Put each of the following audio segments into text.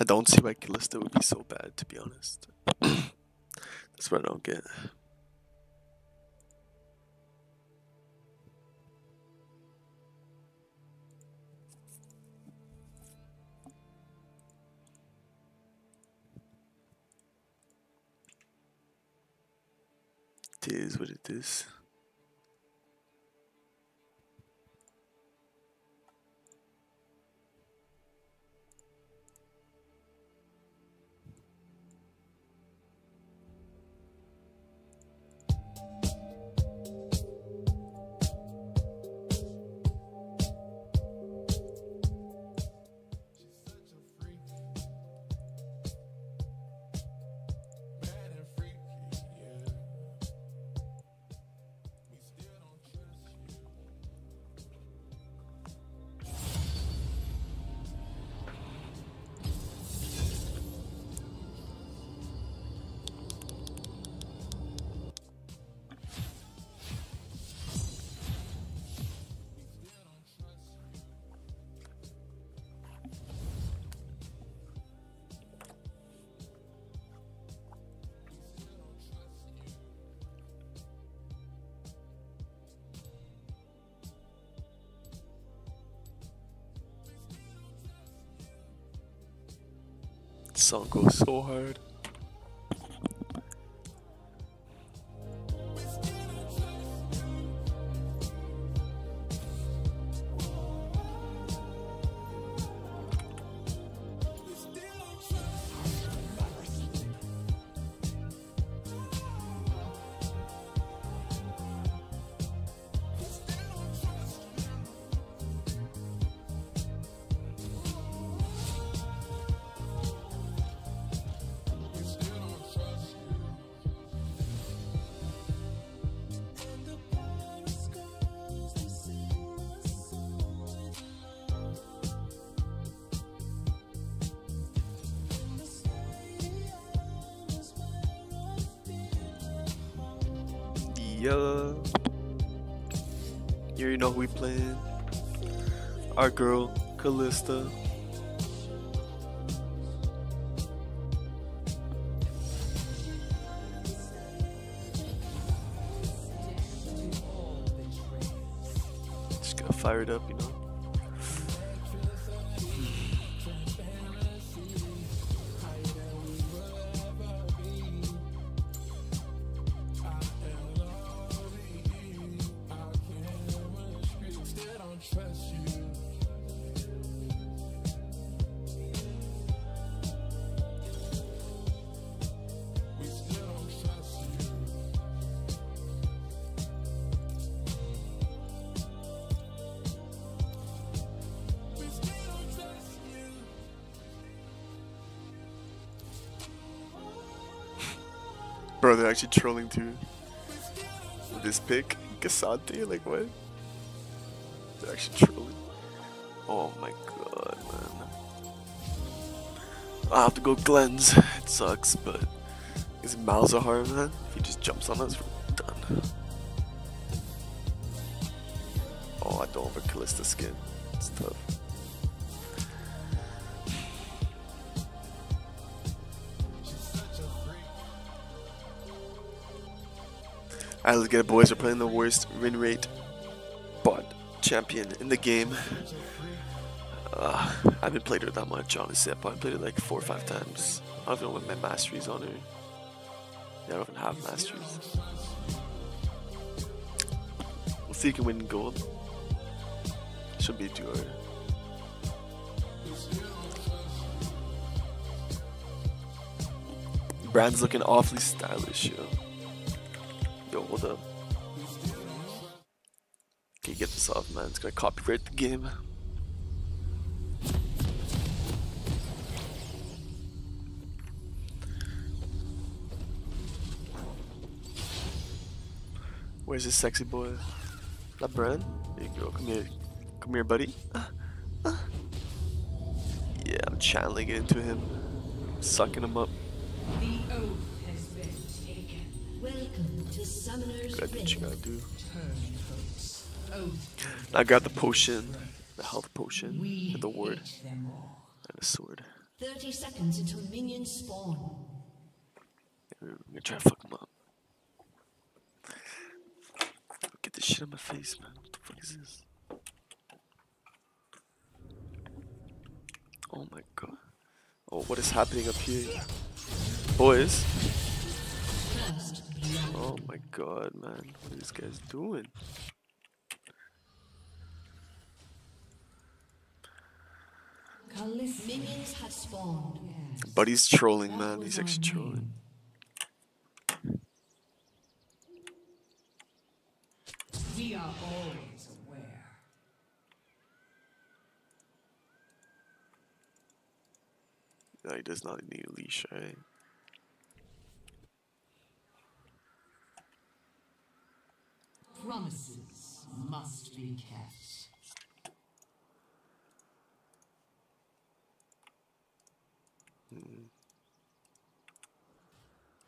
I don't see why Kalista would be so bad, to be honest. That's what I don't get. It is what it is. Song goes so hard. Yeah. You already know who we playing. Our girl, Kalista. Actually trolling too. With this pick, K'Sante, like what? They're actually trolling. Oh my god, man. I have to go cleanse. It sucks, but his Malzahar, man. If he just jumps on us, we're done. Oh, I don't over Kalista skin. It's tough. It, boys. We're playing the worst win rate bot champion in the game. Uh, I haven't played her that much, honestly. I played it like four or five times. I don't even know what my masteries on her. Yeah, I don't even have masteries. We'll see if you can win gold. Should be hard. Brand's looking awfully stylish. Yo, this off, man? It's gonna copyright the game. Where's this sexy boy? That Brand? There you go. Come here. Come here, buddy. Yeah, I'm channeling it into him. Sucking him up. The oath has been taken. Welcome to Summoner's Gotta what you Rift. gotta do. Turn I got the potion, the health potion, and the ward, hate them all. and a sword. 30 seconds until minions spawn. I'm gonna try to fuck them up. Get this shit on my face, man. What the fuck is this? Oh my god. Oh, what is happening up here? Boys. Oh my god, man. What are these guys doing? Minions have spawned. Buddy's trolling, That man. He's actually trolling. We are always aware. No, he does not need a leash, right? Promises must be kept. We,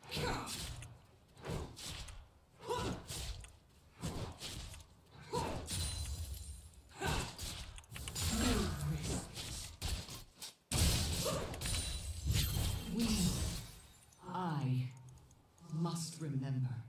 I, must remember.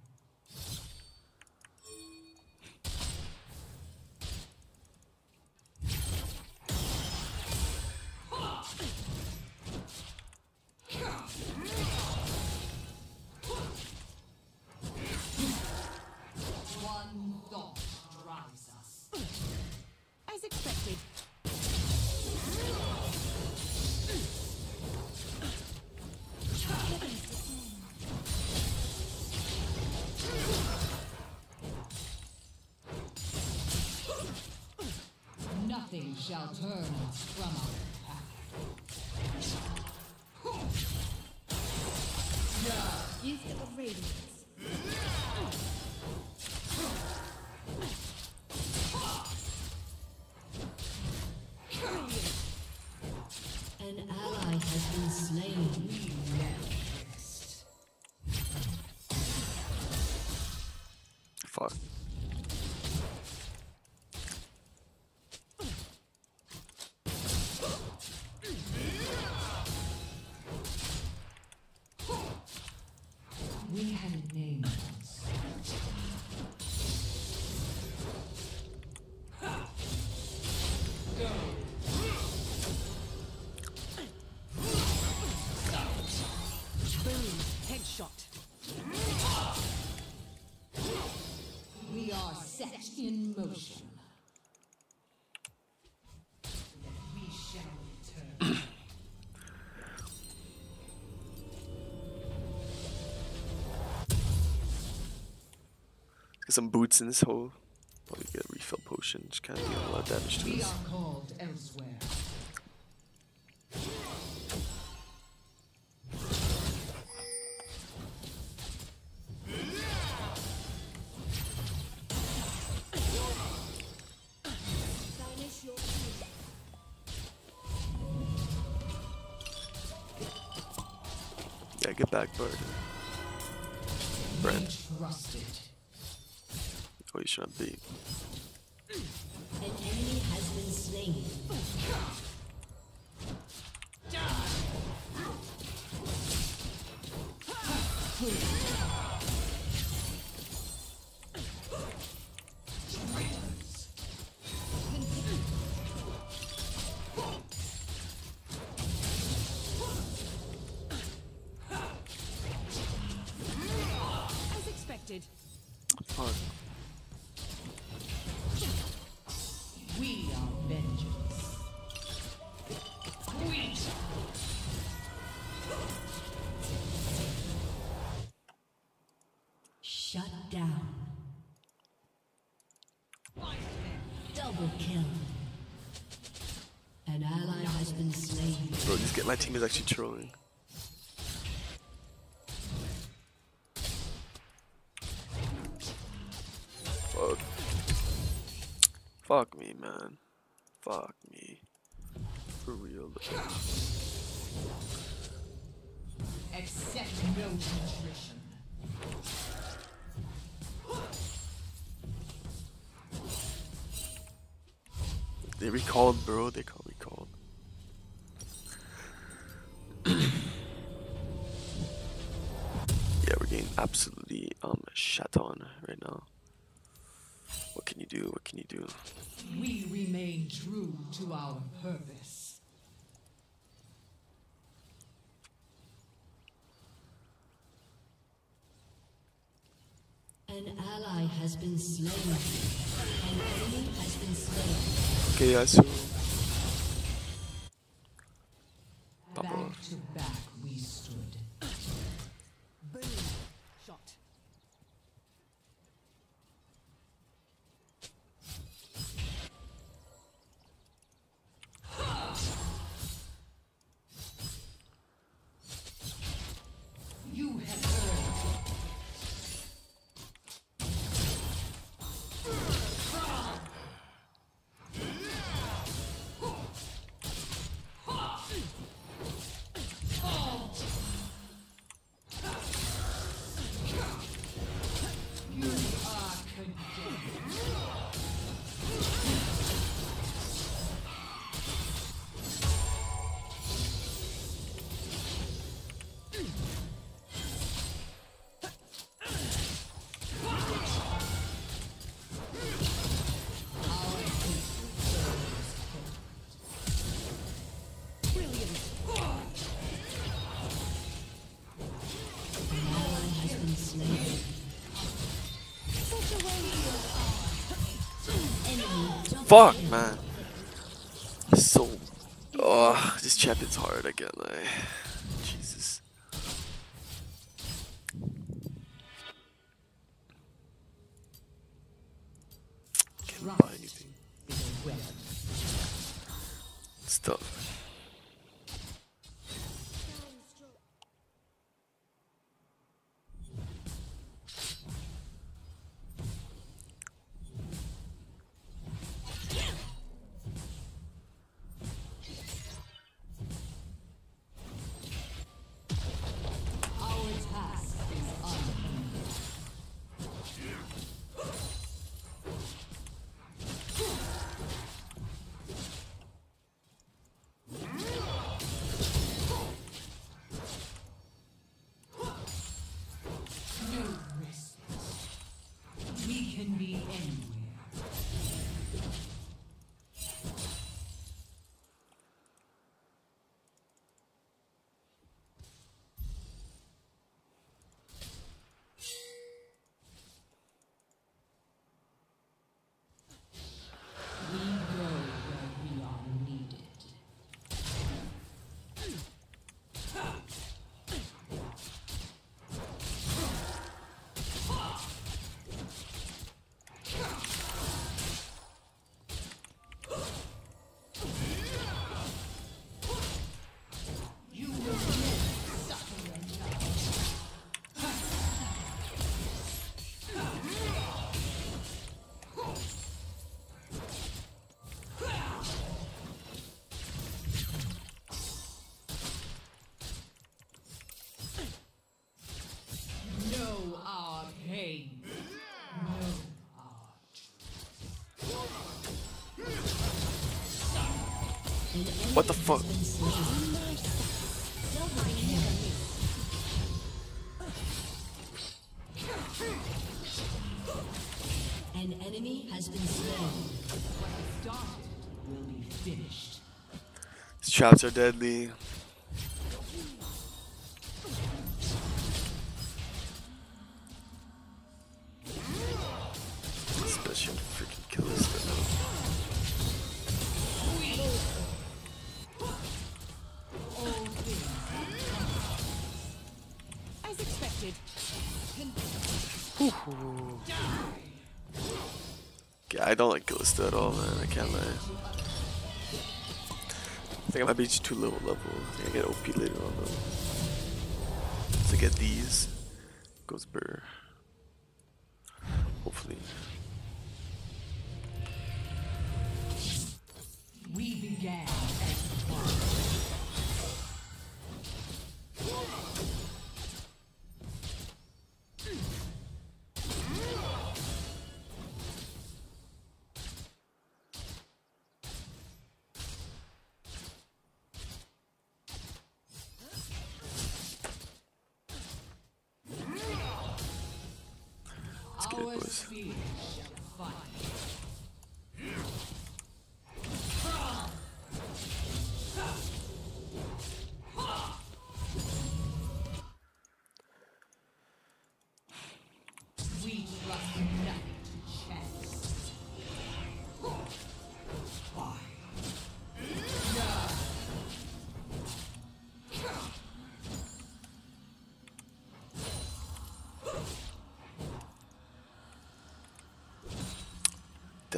Some boots in this hole. Probably get a refill potion. Just kind of dealing a lot of damage to this. My team is actually trolling. Fuck. Fuck me, man. Fuck me. For real. Accept no contrition. They recalled, bro. They call absolutely um shut on right now. What can you do? What can you do? We remain true to our purpose. An ally has been slain. An enemy has been slain. Okay, Yasuo. Pop Back to back Fuck, man. So, oh, this champion's hard again. Like, What the fuck? An enemy has been slain. started will be finished. These traps are deadly. I don't like Kalista at all, man. I can't lie. I think I might be too low level. I think I get OP later on though. So get these. Goes Burr. Hopefully.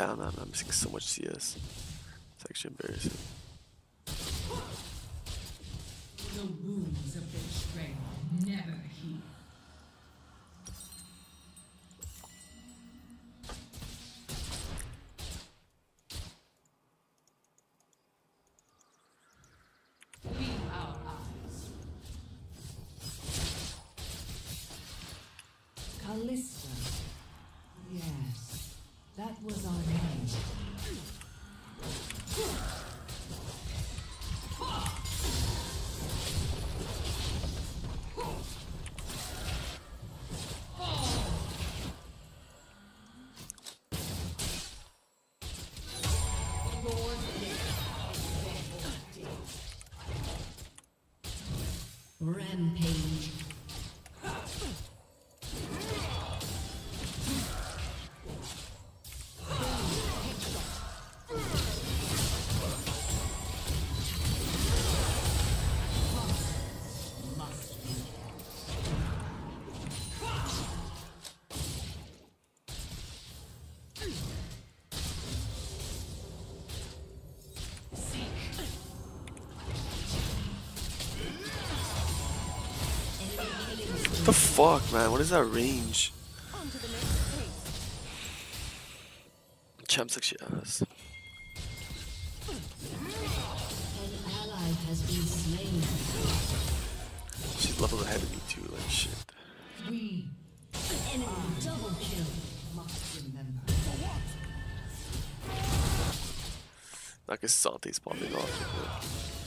Damn, I'm, I'm missing so much CS. It's actually embarrassing. Wounds of never heal. Fuck, man? What is that range? To the. Champ's actually uh, ass. She's leveled ahead of me too, like shit. We Enemy double kill. must remember. Like a Sante's popping off.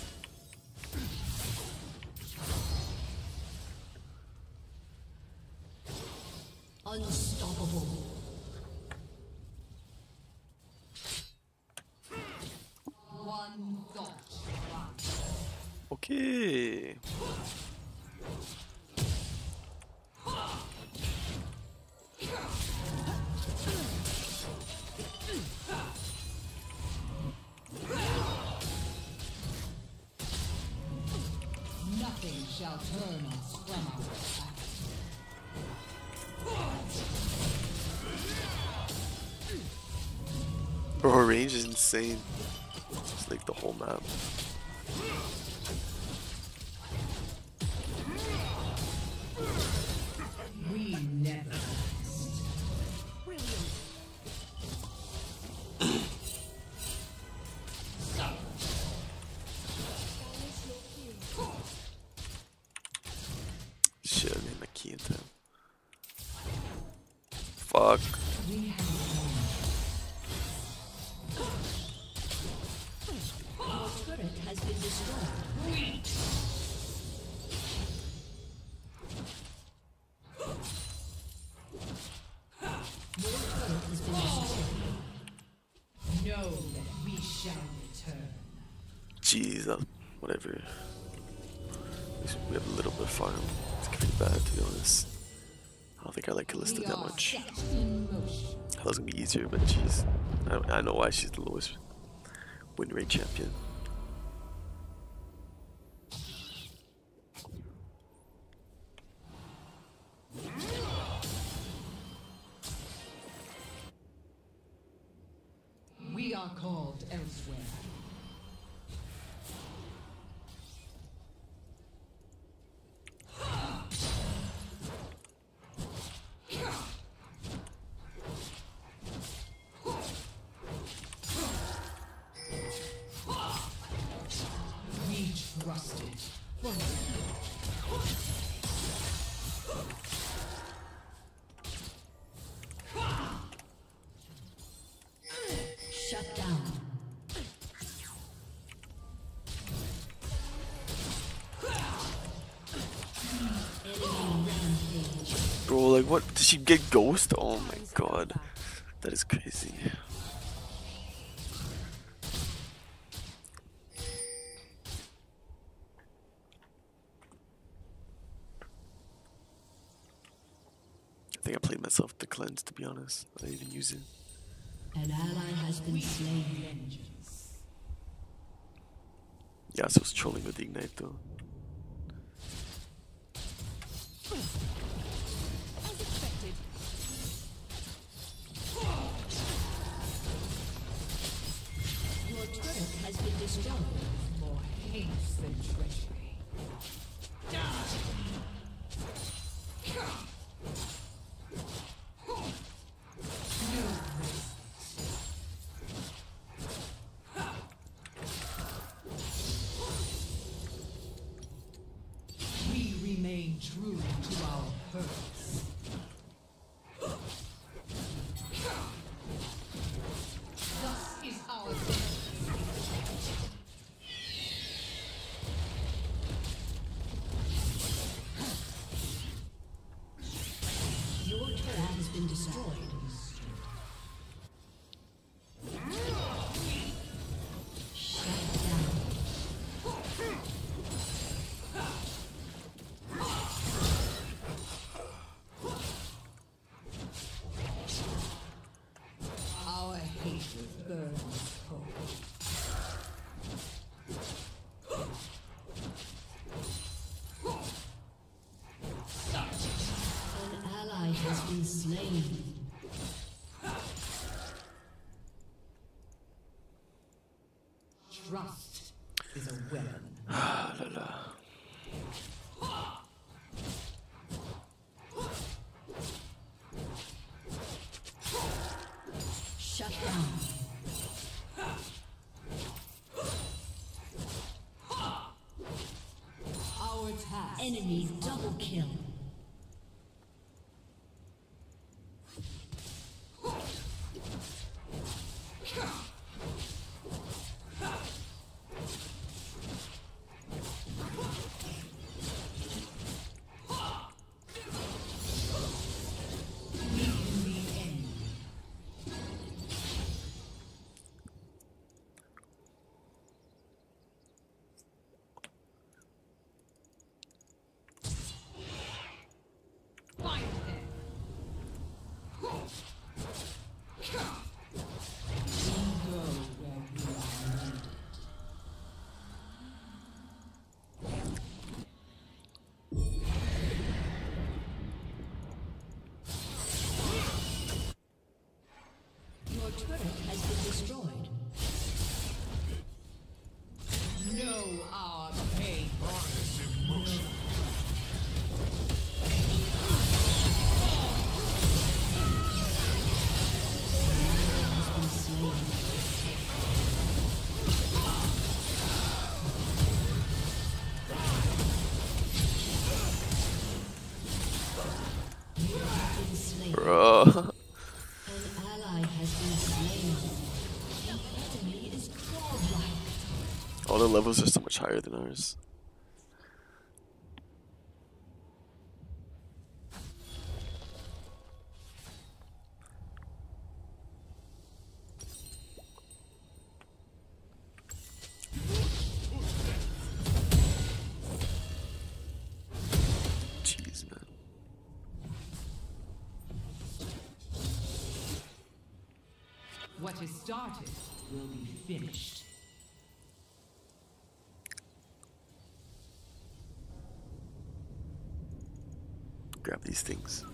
Insane. It's like the whole map. I I like Kalista that much. set in motion. That was gonna be easier, but jeez. I, I know why she's the lowest win rate champion. Enemy rampage. Bro, like what? Did she get ghost? Oh my god. That is crazy. I think I played myself the cleanse to be honest. I didn't even use it. An ally has been slain. Yeah, so I was trolling with the ignite though. Slain. Trust is a weapon. Levels are so much higher than ours. What is started will be finished. Grab these things.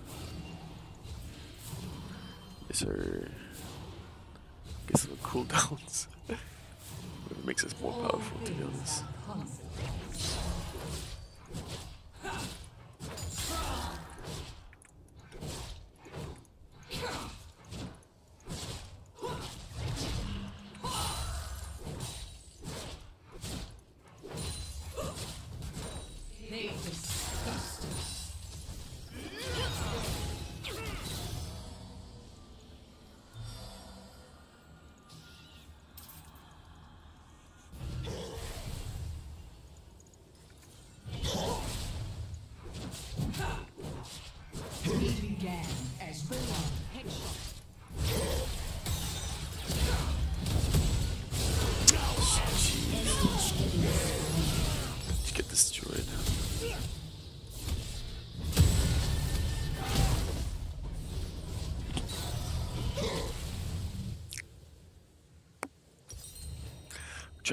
Yes, sir. Get some cooldowns. it makes us more powerful, to be honest.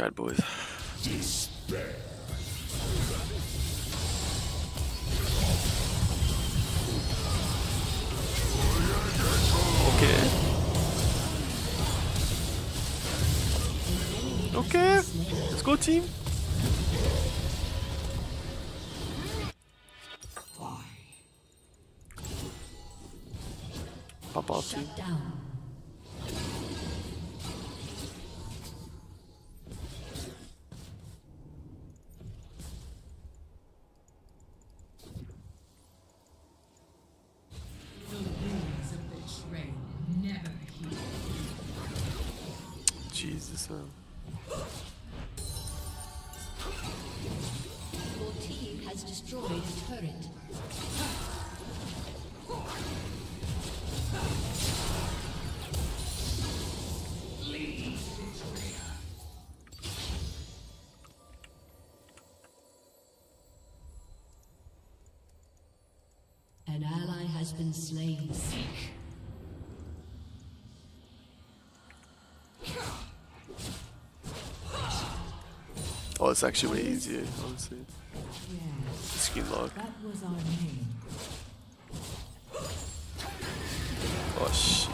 Tried, boys. Okay. Okay. Let's go, team. Been slain. Oh, it's actually way easier, honestly. Yes, Screen lock. that was our name. Oh, shit.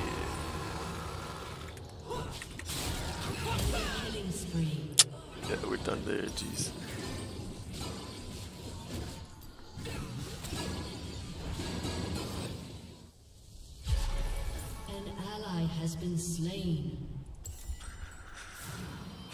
Yeah, we're done there, jeez.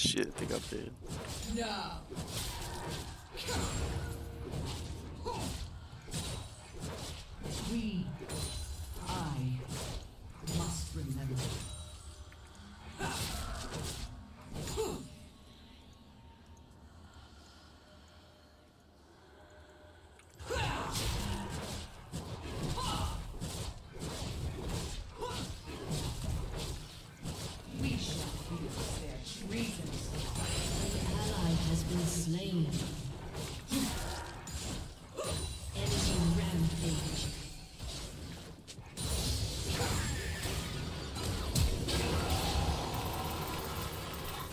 Shit, I think I'm dead.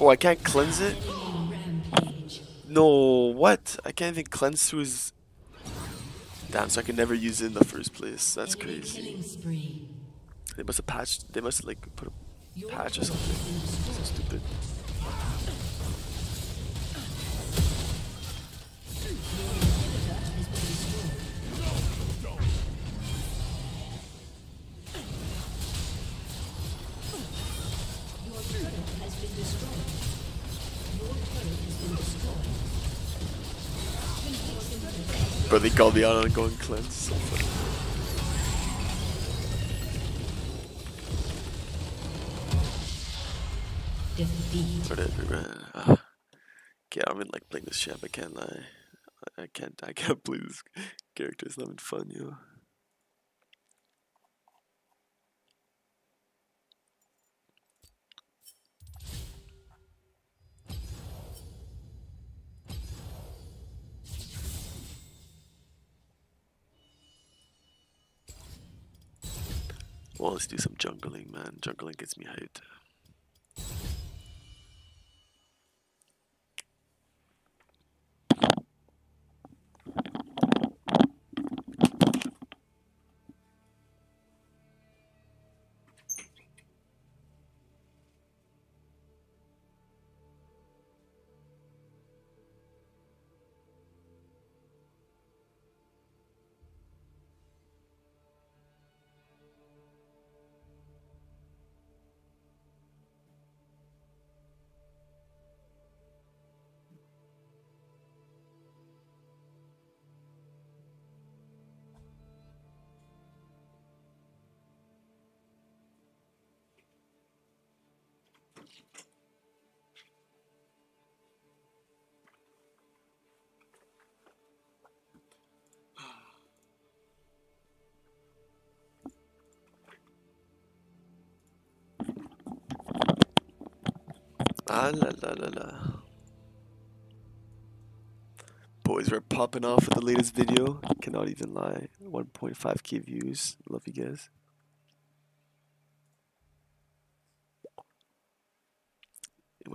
Oh, I can't cleanse it? No, what? I can't even cleanse through his... Damn, so I can never use it in the first place. That's crazy. They must have patched, they must have like put a patch or something. So stupid. Has been But they called me out on going cleanse. So funny. defeated. Whatever, man. Ah. Okay, I don't even like playing this champ. I can't lie. I- can't. I can't play this character. It's not even fun, yo. Well, let's do some jungling, man. Jungling gets me hyped. Ah la la la la. Boys, we're popping off with the latest video. Cannot even lie. 1.5k views. Love you guys.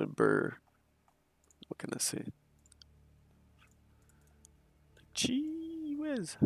Burr. What can I say? Gee whiz.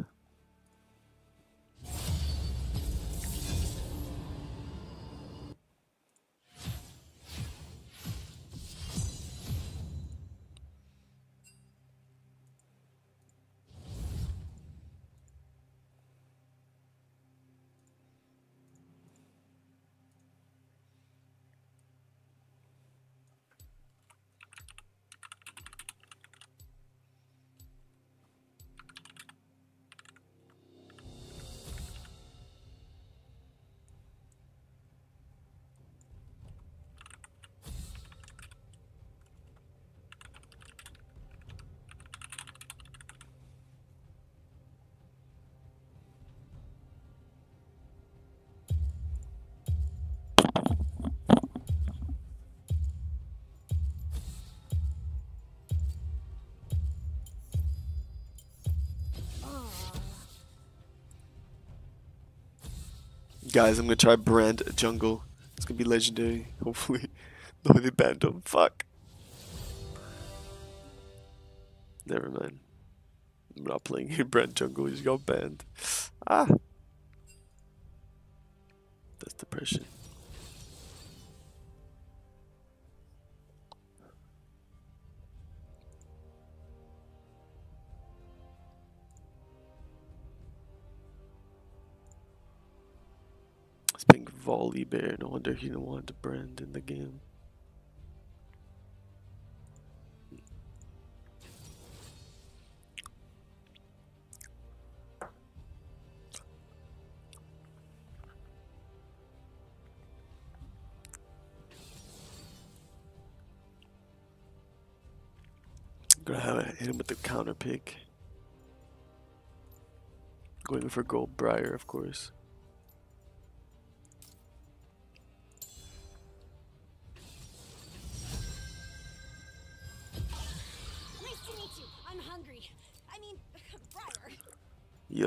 Guys, I'm gonna try brand jungle. It's gonna be legendary, hopefully. No, they banned him. Fuck. Never mind. I'm not playing here brand jungle, he's got banned. Ah! That's depression. Volley bear. No wonder he didn't want to brand in the game. Gonna have it hit him with the counter pick. Going for gold briar, of course.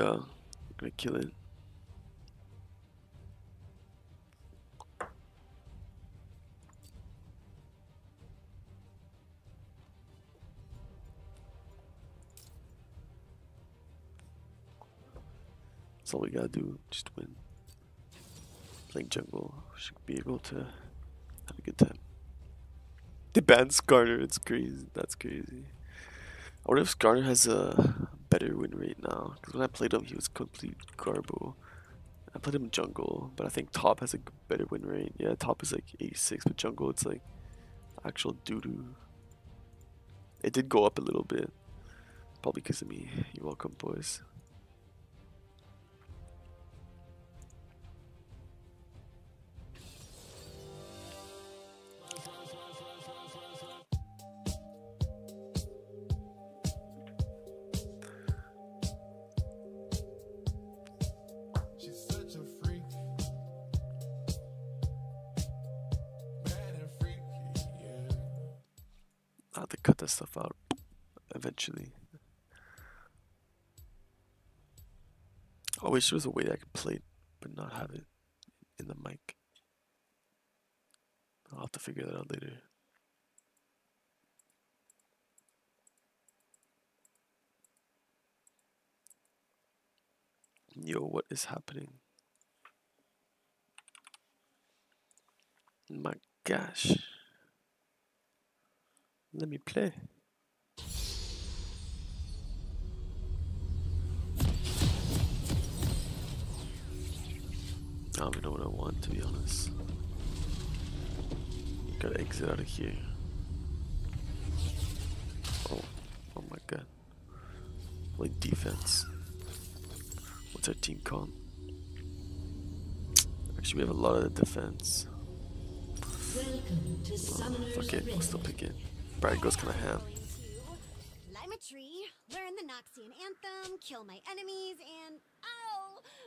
Yeah, gonna kill it. That's all we gotta do, just win. Playing jungle, should be able to have a good time. They banned Skarner, it's crazy, that's crazy. I wonder if Skarner has a better win rate now. Because when I played him, he was complete garbo. I played him jungle, but I think top has a better win rate. Yeah, top is like 86, but jungle it's like actual doo doo. It did go up a little bit. Probably because of me. You're welcome, boys. Wish there was a way that I could play it, but not have it in the mic. I'll have to figure that out later. Yo, what is happening? My gosh. Let me play. Don't even know what I want to be honest. Gotta exit out of here. Oh, oh my god. Like defense. What's our team called? Actually, we have a lot of defense. Welcome to oh, fuck it, we'll still pick it. Briar goes kinda ham. Climb a tree, learn the Noxian anthem, kill my enemies, and!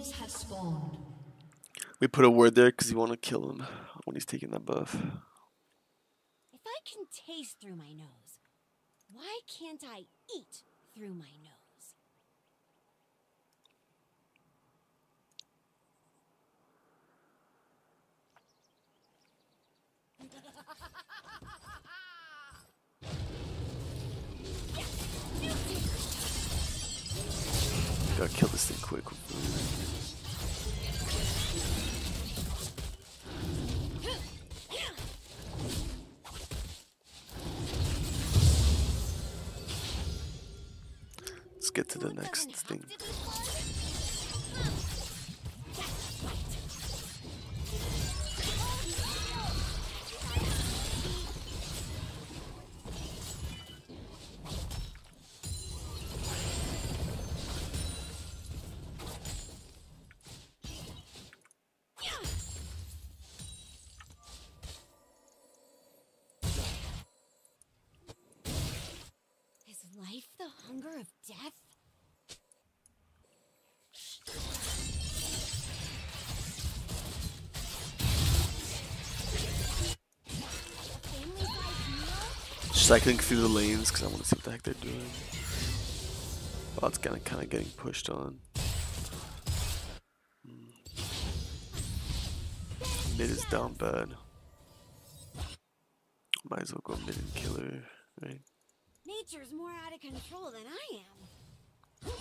Minions have spawned. We put a word there because you want to kill him when he's taking that buff. If I can taste through my nose, why can't I eat through my nose? Gotta kill this thing quick. Let's get to the next thing. Cycling through the lanes because I want to see what the heck they're doing. Well, it's kind of kind of getting pushed on. Hmm. Mid is down bad. Might as well go mid and kill her, right? Nature's more out of control than I am.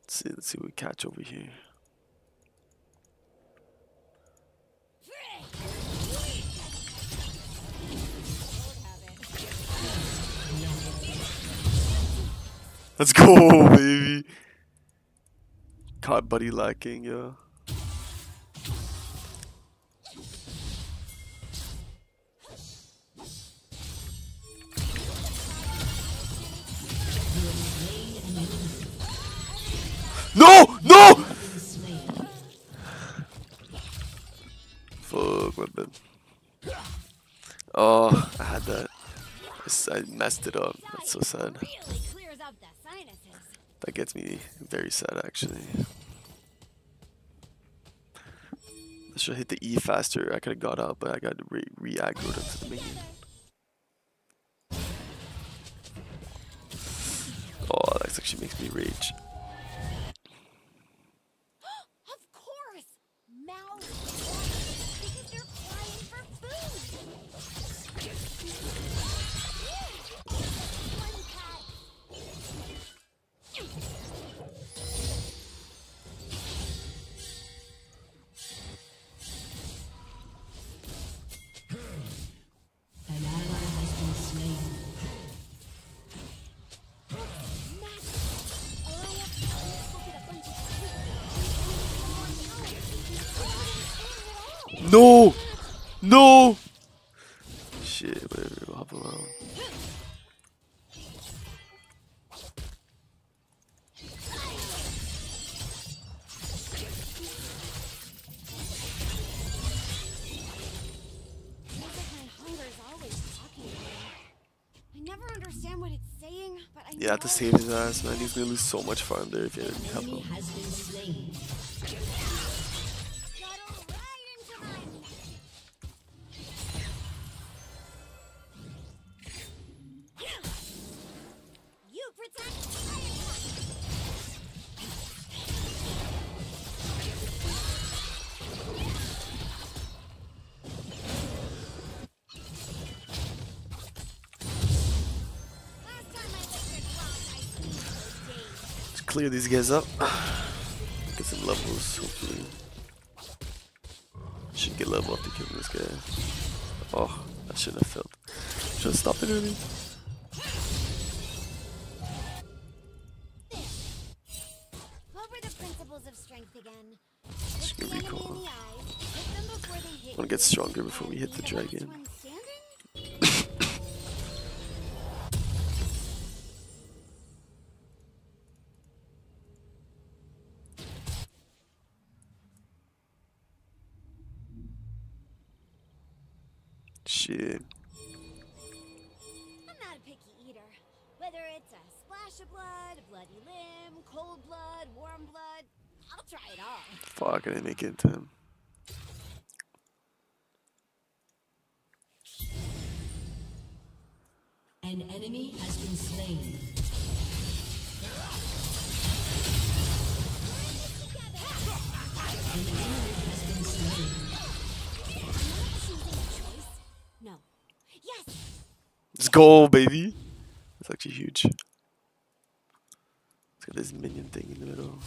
Let's see, let's see what we catch over here. Let's go, baby. Caught buddy lacking, yo. No! No! Fuck, my bad. Oh, I had that. I messed it up. That's so sad. That gets me very sad, actually. I should hit the E faster. I could have got out, but I got re re-aggroed into the minion. Oh, that actually makes me rage. His man. He's gonna lose so much farm there if you help him. Clear these guys up. Get some levels, hopefully. Should get level after killing this guy. Oh, I shouldn't have failed. Should have stopped it early. What were the principles of strength again? Should Look get the enemy recall. in the eyes, hit them before they hit Wanna get stronger before we hit the dragon. bloody limb, cold blood, warm blood. I'll try it all. Fuck, I didn't make it to him. An enemy has been slain. No. Yes. Let's go, baby. It's actually huge this minion thing in the middle.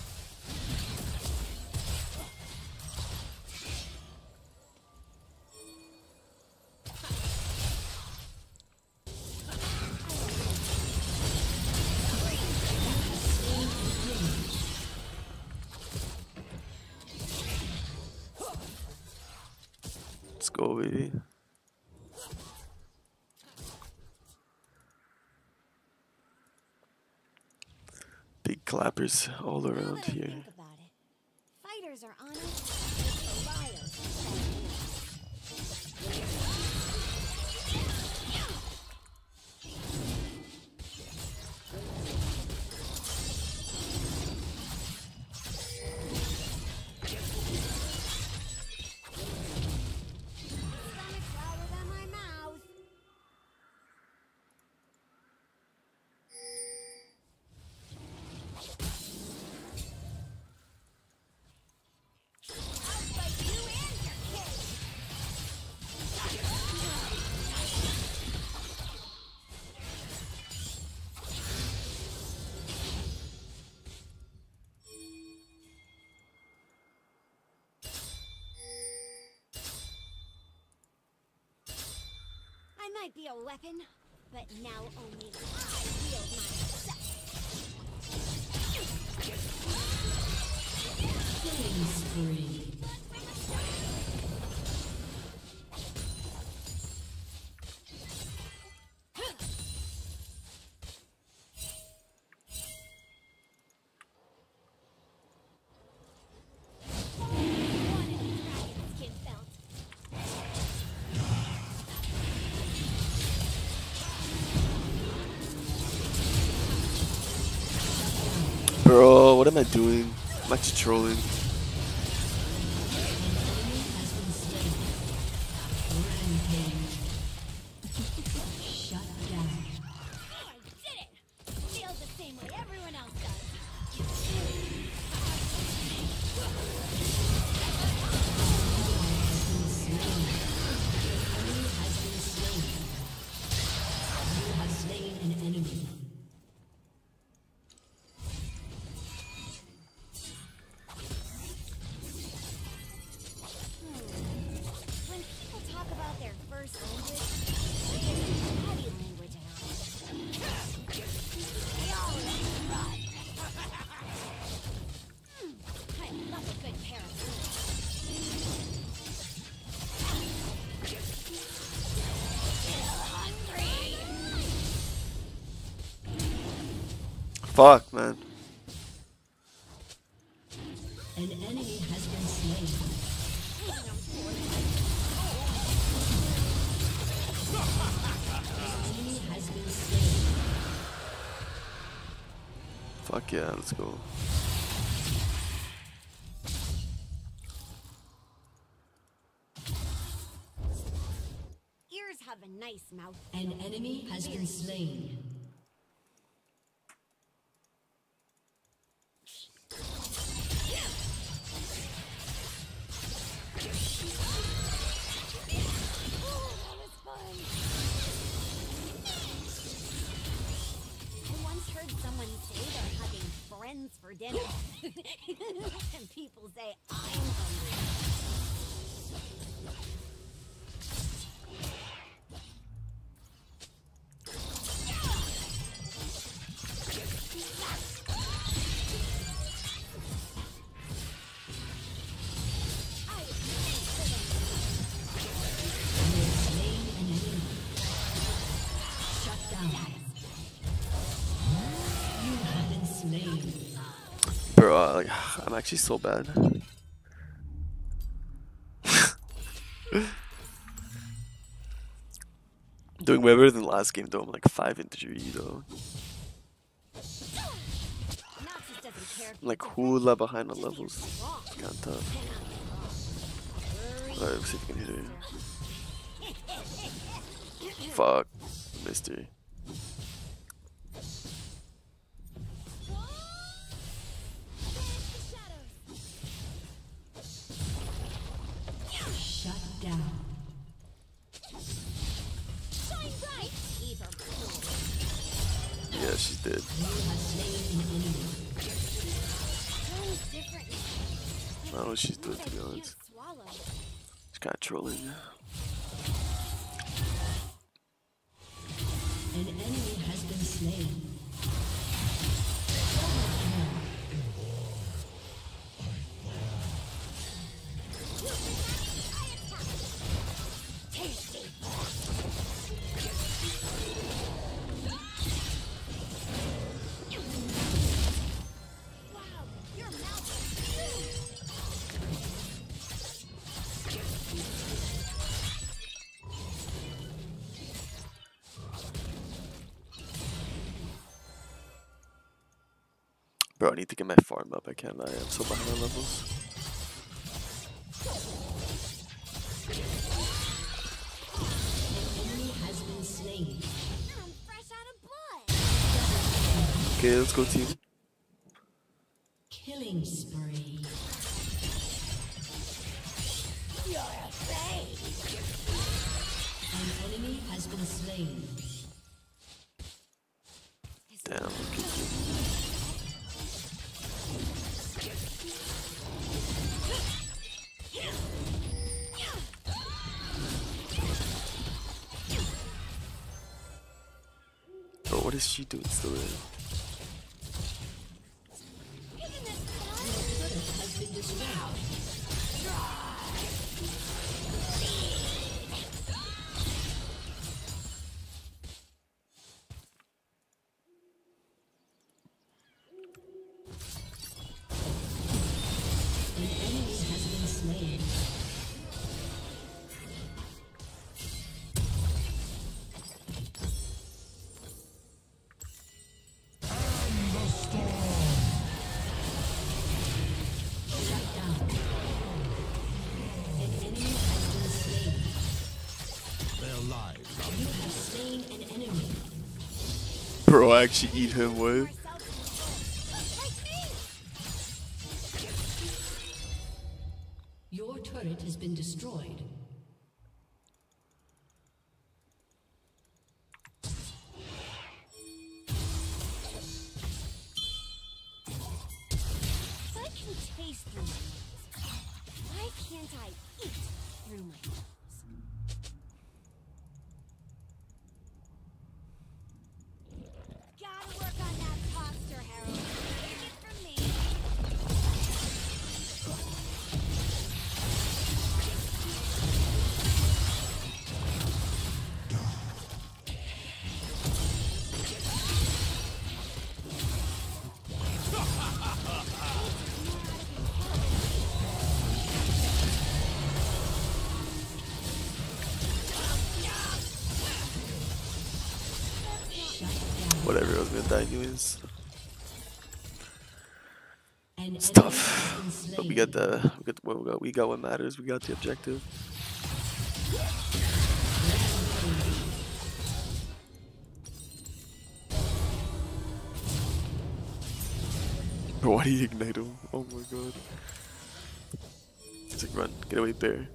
Let's go, baby. clappers all around here. might be a weapon, but now only I wield my Killing spree. Bro, what am I doing? Am I just trolling. fuck, man. I'm actually so bad. Doing way better than last game though. I'm like 5 into 3 though. I'm like hula behind the levels. It's kinda tough. Alright, let's see if we can hit her. Fuck. Mystery. Up. I can't lie. I'm so behind on levels. Enemy has been slain. I'm fresh out of blood. Okay, let's go team. Actually eat him, me. Your turret has been destroyed. We got the we got what we we what matters, we got the objective. Why do you ignite him? Oh my god. It's like run, get away bear.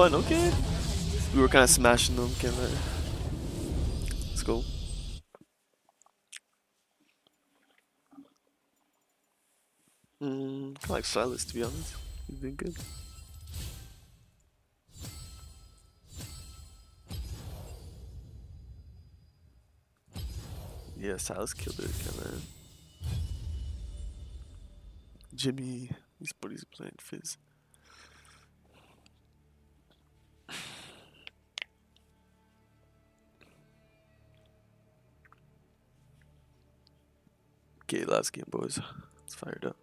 Won, okay. We were kinda smashing them, can I? Let's go. Mm, I like Sylas to be honest. He's been good. Yeah, Sylas killed it, kinda. Jimmy, these buddies playing Fizz. 8k last game, boys. It's fired up.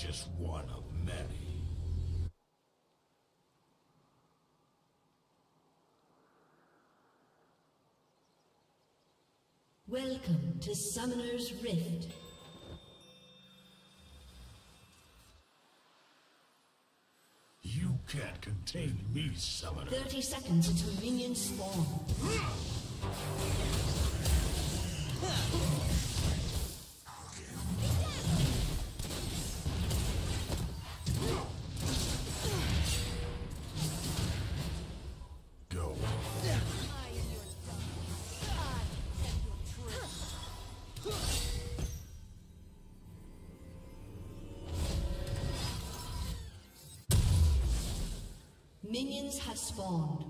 Just one of many. Welcome to Summoner's Rift. You can't contain me, Summoner. 30 seconds until minions spawn. Have spawned.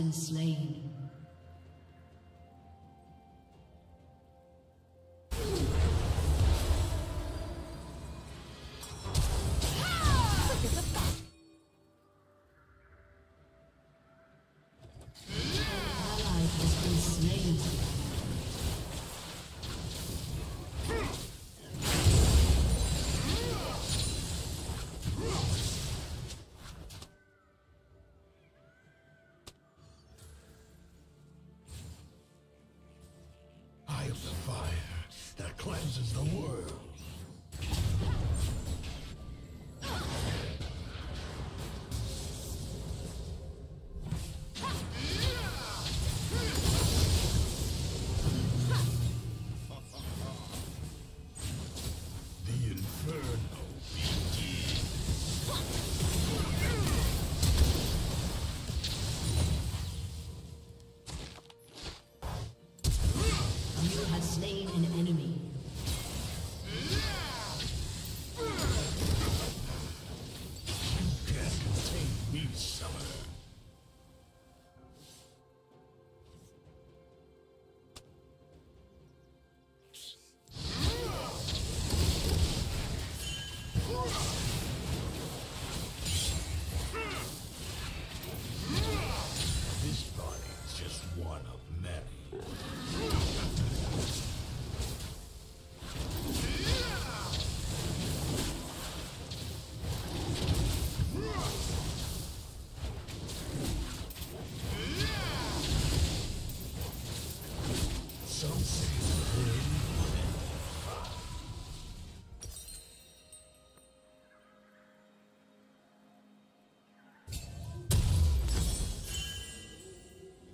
Been slain. Cleanses the world.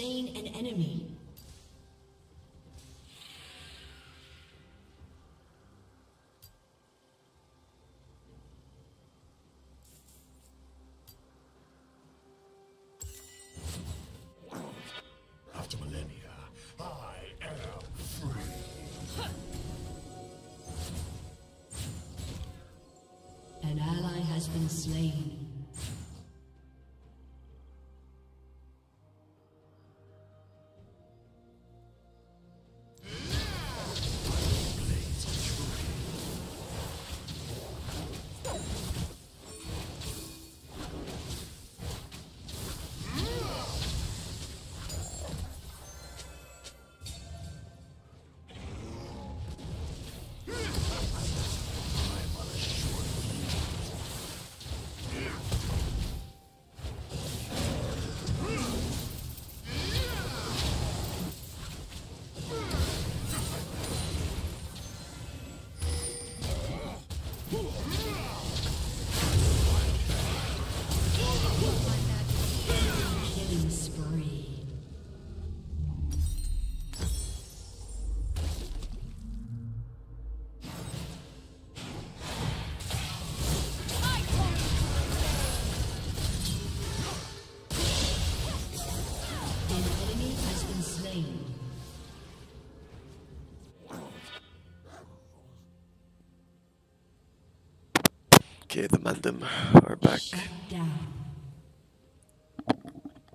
Slain an enemy. Mandem are back.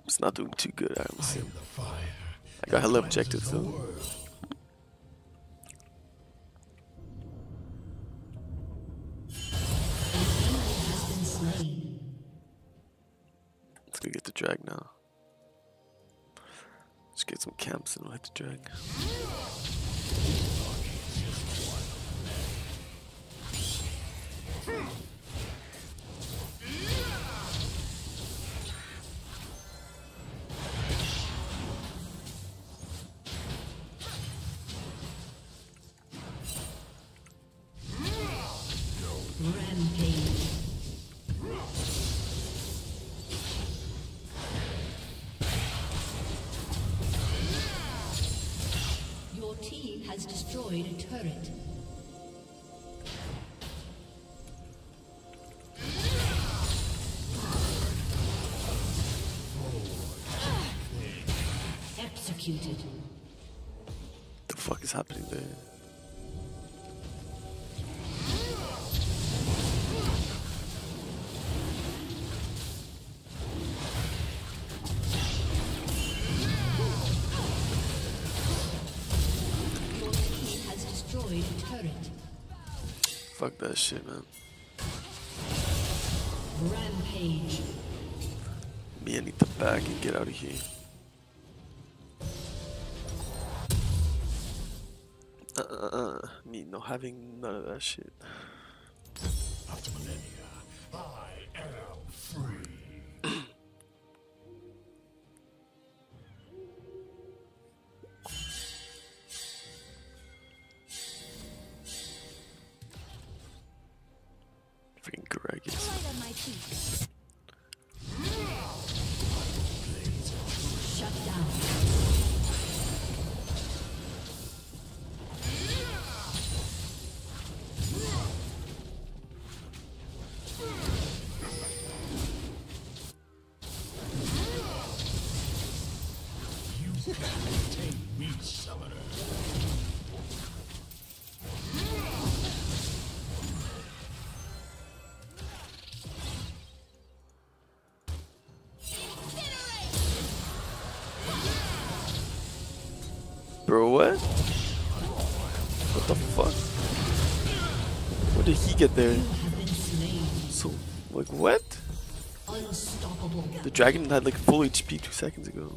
It's not doing too good, I. The fire. I got hella objectives though. Let's go get the drag now. Let's get some camps and we'll hit the drag. Destroyed a turret. Executed. The fuck is happening there? That shit, man. Rampage. Me, I need to back and get out of here. Uh, uh, uh. Me, no having none of that shit. Bro, what? What the fuck? Where did he get there? You have been slain. So, like, what? The dragon had like full HP two seconds ago.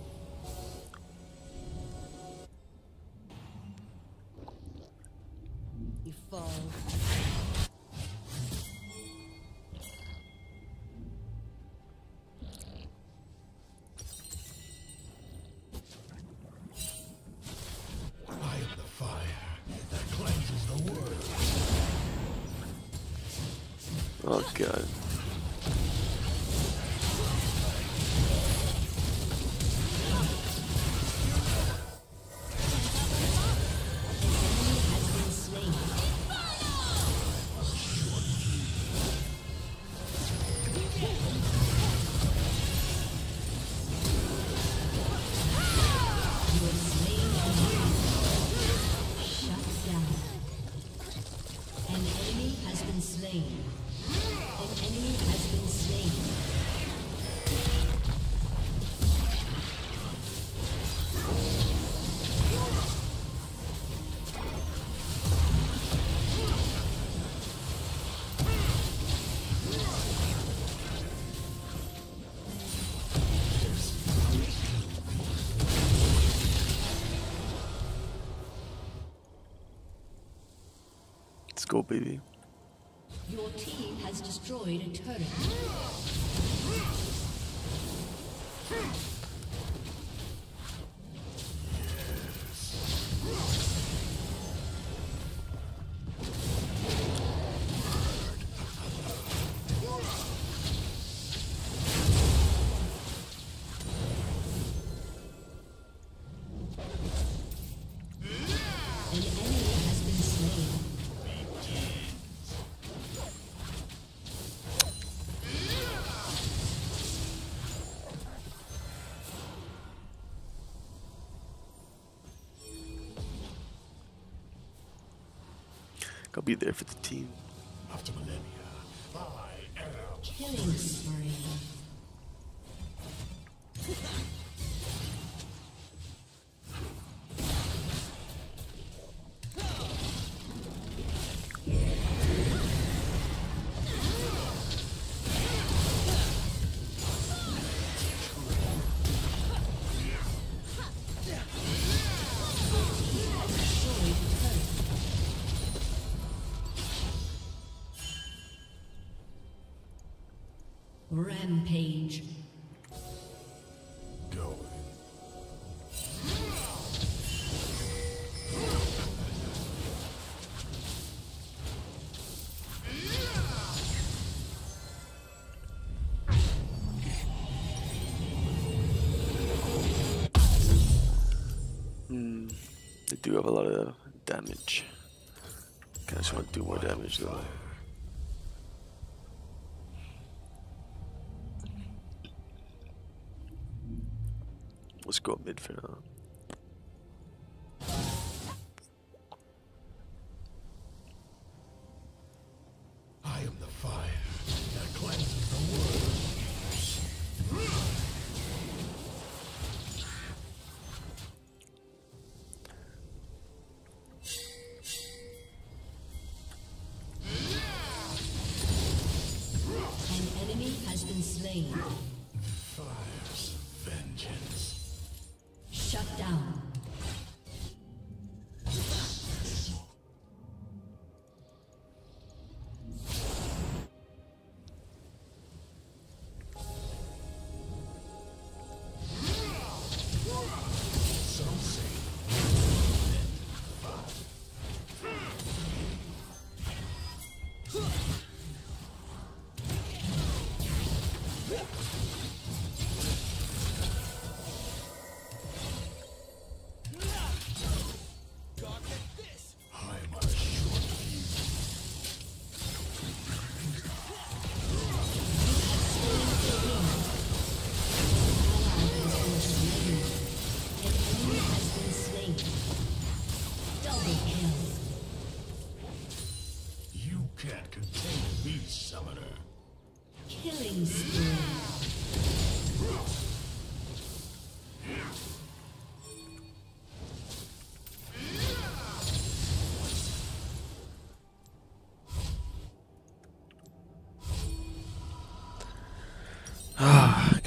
Baby. Your team has destroyed a turret. Be there for the team. After millennia, I am just go mid for now.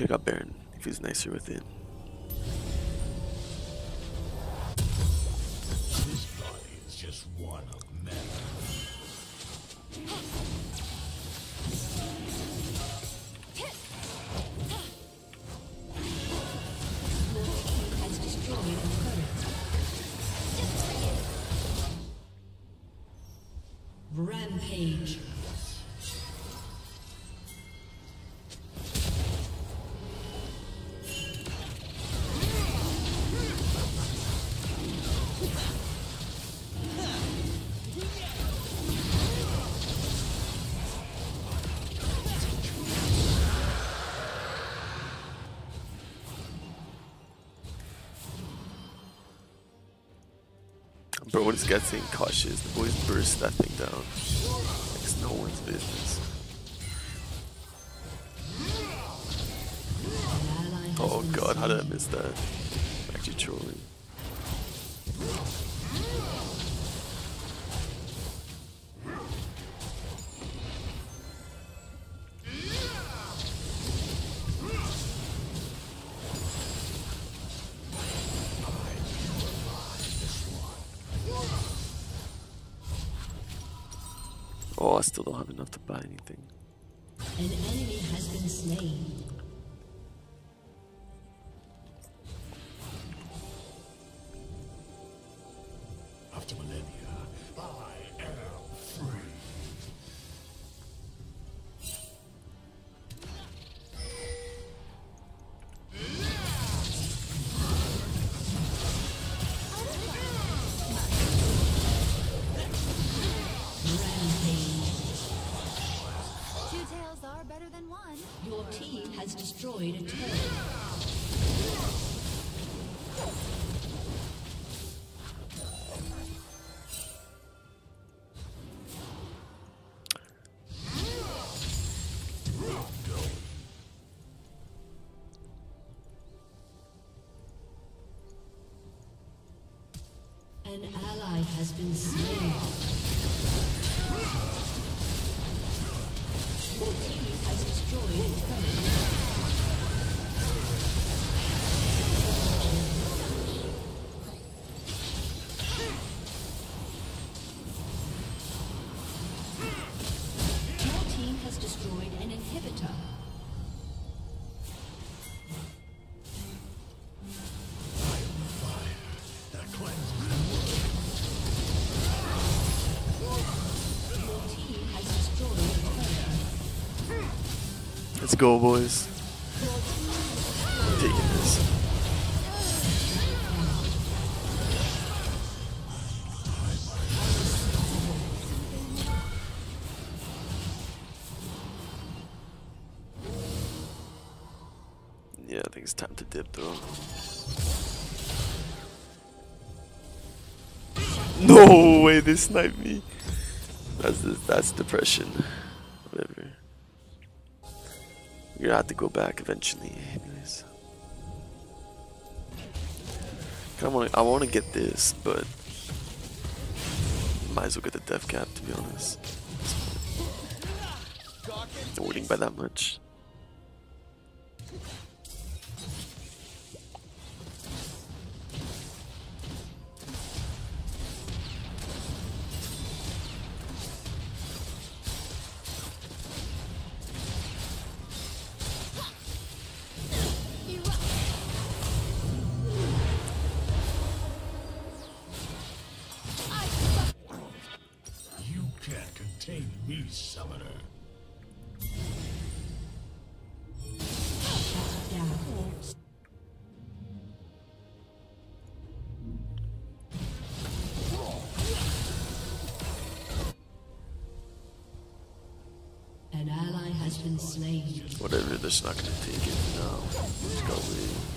pick up Baron if he's nicer with it. What is Guts? Cautious. The boys burst that thing down. It's no one's business. Oh god, how did I miss that? I'm actually trolling. Oh, I still don't have enough to buy anything. An enemy has been slain. Go, boys. Taking this. Yeah, I think it's time to dip though. No way, they sniped me. That's that's depression. Gonna have to go back eventually, anyways. I want I want to get this, but might as well get the death cap to be honest. Not winning by that much. Whatever, they're not gonna take it. No, just go.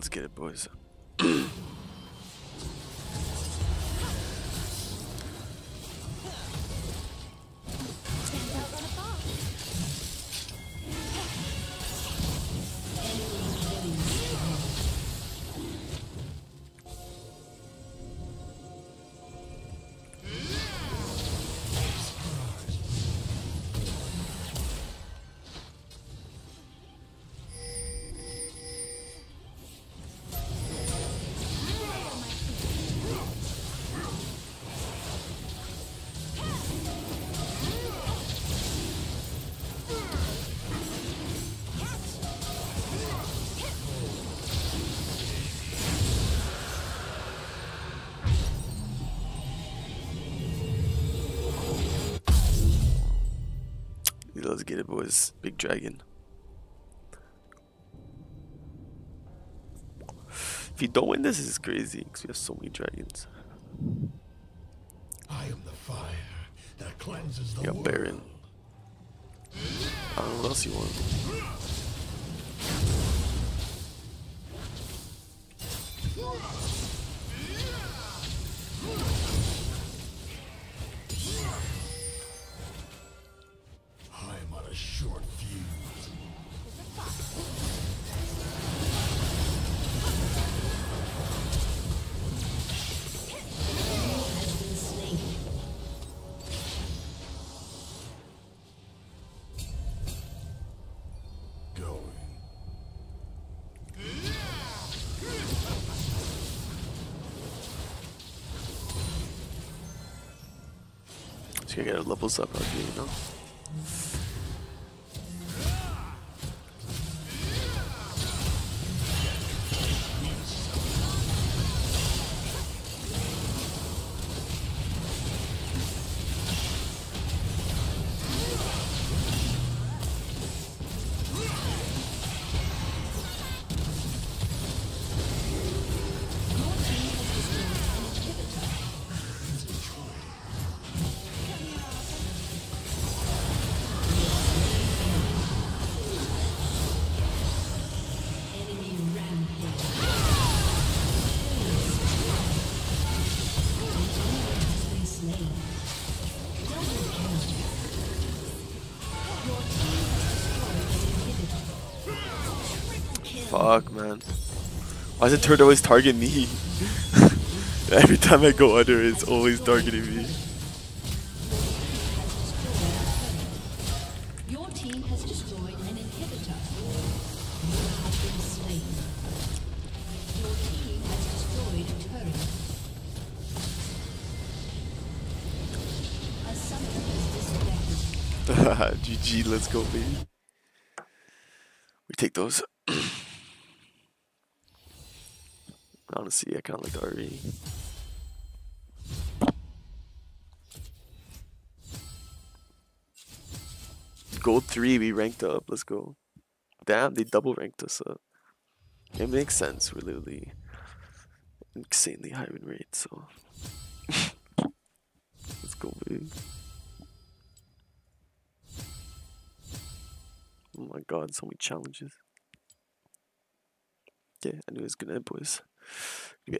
Let's get it, boys. Yeah, Let's get it, boys. Big dragon. If you don't win this, it's crazy because we have so many dragons. I am the fire that cleanses the world. Baron. I don't know what else you want. Levels up out here, you know? Is the always target me? Every time I go under, it's always targeting me. Your team has destroyed an inhibitor. You have been slain. Your team has destroyed a turret. A summoner. GG, let's go, baby. We take those. Honestly, I kind of like the RE. Gold 3, we ranked up. Let's go. Damn, they double ranked us up. It makes sense. We're literally insanely high win rate, so. Let's go, baby. Oh my god, so many challenges. Okay, I knew it was gonna end, boys. Gonna be